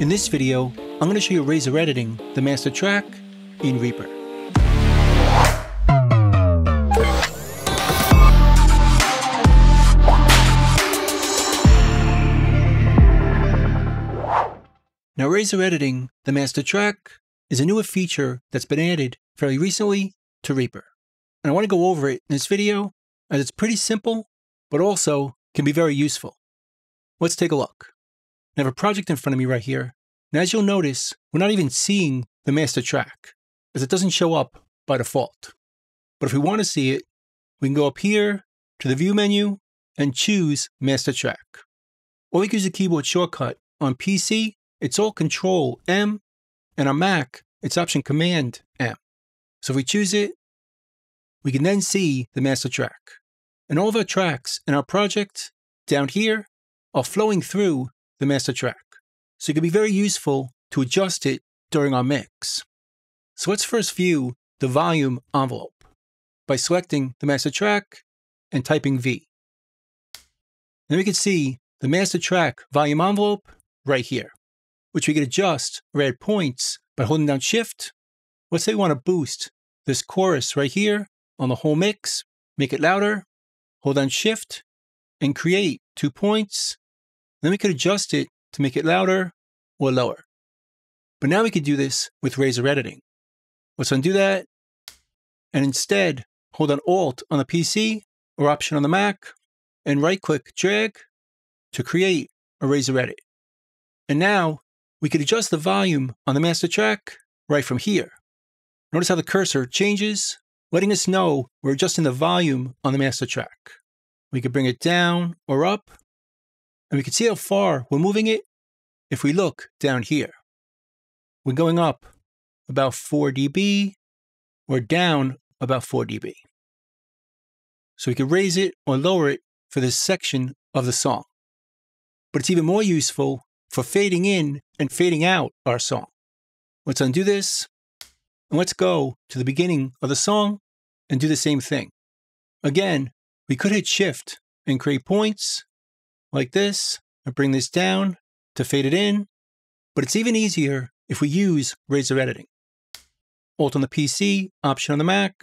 In this video, I'm going to show you Razor editing the master track in Reaper. Now Razor editing the master track is a newer feature that's been added fairly recently to Reaper. And I want to go over it in this video as it's pretty simple, but also can be very useful. Let's take a look. I have a project in front of me right here, and as you'll notice, we're not even seeing the master track, as it doesn't show up by default. But if we want to see it, we can go up here to the View menu and choose Master Track. Or we can use a keyboard shortcut. On PC, it's Alt Control M, and on Mac, it's Option Command M. So if we choose it, we can then see the master track. And all of our tracks in our project down here are flowing through the master track. So it can be very useful to adjust it during our mix. So let's first view the volume envelope by selecting the master track and typing V. Then we can see the master track volume envelope right here, which we can adjust add points by holding down shift. Let's say we want to boost this chorus right here on the whole mix, make it louder, hold down shift, and create two points. Then we could adjust it to make it louder or lower. But now we could do this with Razor editing. Let's undo that, and instead hold on Alt on the PC or Option on the Mac, and right click drag to create a Razor edit. And now we could adjust the volume on the master track right from here. Notice how the cursor changes, letting us know we're adjusting the volume on the master track. We could bring it down or up, and we can see how far we're moving it if we look down here. We're going up about 4 dB or down about 4 dB. So we can raise it or lower it for this section of the song. But it's even more useful for fading in and fading out our song. Let's undo this and let's go to the beginning of the song and do the same thing. Again, we could hit shift and create points like this and bring this down to fade it in, but it's even easier if we use Razor editing. Alt on the PC, Option on the Mac,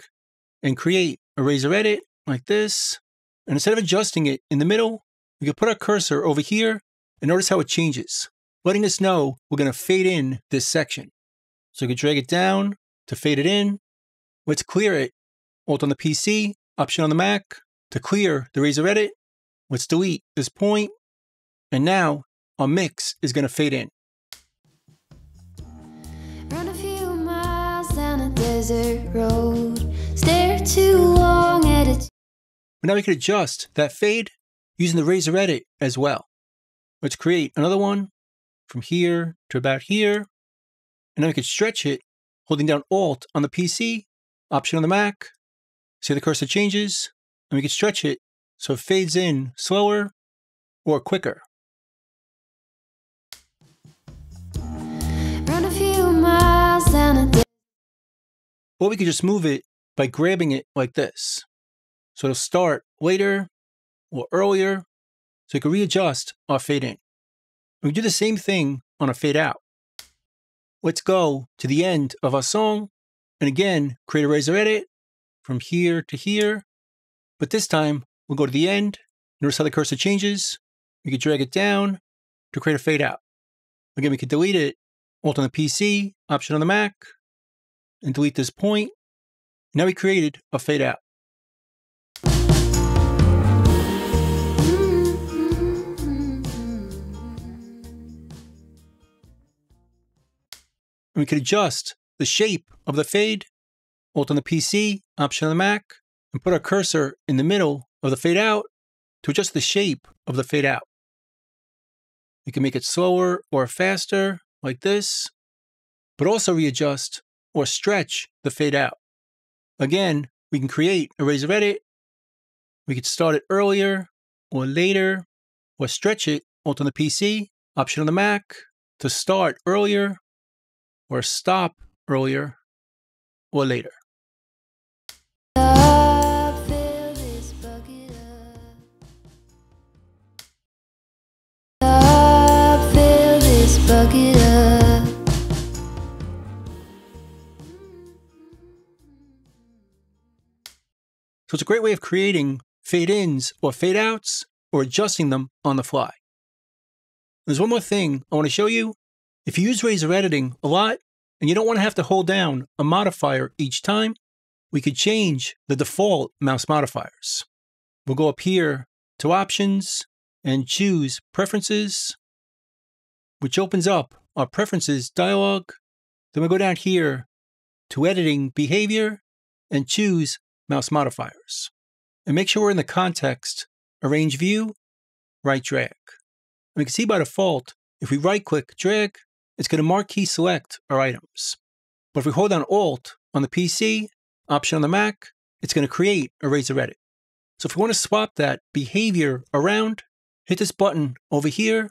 and create a Razor edit like this. And instead of adjusting it in the middle, we can put our cursor over here and notice how it changes, letting us know we're going to fade in this section. So we can drag it down to fade it in. Let's clear it. Alt on the PC, Option on the Mac. To clear the Razor edit, let's delete this point. And now our mix is going to fade in. Run a few miles down a desert road. Stare too long at it. But now we can adjust that fade using the Razor Edit as well. Let's create another one from here to about here. And then we can stretch it holding down Alt on the PC, Option on the Mac. See the cursor changes, and we can stretch it so it fades in slower or quicker. Run a few miles down a. Or we could just move it by grabbing it like this. So it'll start later or earlier. So we can readjust our fade in. We do the same thing on a fade out. Let's go to the end of our song and again create a razor edit from here to here. But this time we'll go to the end. Notice how the cursor changes. We can drag it down to create a fade out. Again, we can delete it, Alt on the PC, Option on the Mac, and delete this point. Now we created a fade out. And we can adjust the shape of the fade, Alt on the PC, Option on the Mac, and put our cursor in the middle of the fade out to adjust the shape of the fade out. We can make it slower or faster, like this, but also readjust or stretch the fade out. Again, we can create a razor edit. We could start it earlier or later, or stretch it, Alt on the PC, Option on the Mac, to start earlier or stop earlier or later. So it's a great way of creating fade ins or fade outs or adjusting them on the fly. There's one more thing I want to show you. If you use Razor Editing a lot and you don't want to have to hold down a modifier each time, we could change the default mouse modifiers. We'll go up here to Options and choose Preferences, which opens up our Preferences dialog. Then we'll go down here to Editing Behavior and choose Mouse Modifiers. And make sure we're in the context Arrange View, Right Drag. And we can see by default, if we right click drag, it's going to marquee select our items. But if we hold down Alt on the PC, Option on the Mac, it's going to create a Razor Edit. So if we want to swap that behavior around, hit this button over here.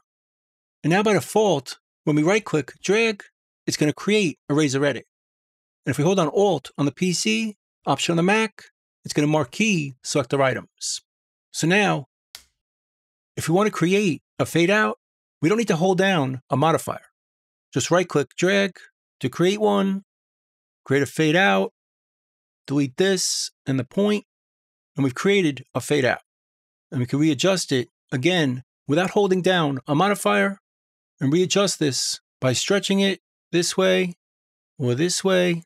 And now by default, when we right click drag, it's going to create a Razor Edit. And if we hold down Alt on the PC, Option on the Mac, it's going to marquee select our items. So now, if we want to create a fade out, we don't need to hold down a modifier. Just right click drag to create one, create a fade out, delete this and the point, and we've created a fade out. And we can readjust it again without holding down a modifier and readjust this by stretching it this way or this way.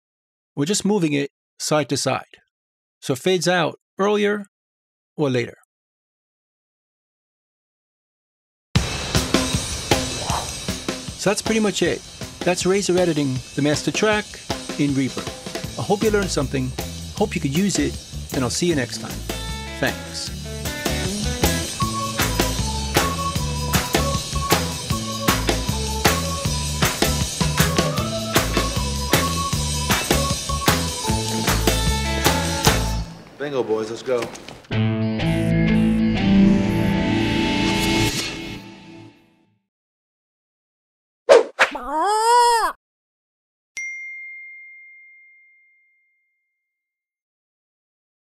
We're just moving it side to side. So it fades out earlier or later. So that's pretty much it. That's Razor editing the master track in Reaper. I hope you learned something, hope you could use it, and I'll see you next time. Thanks. Bingo, boys, let's go.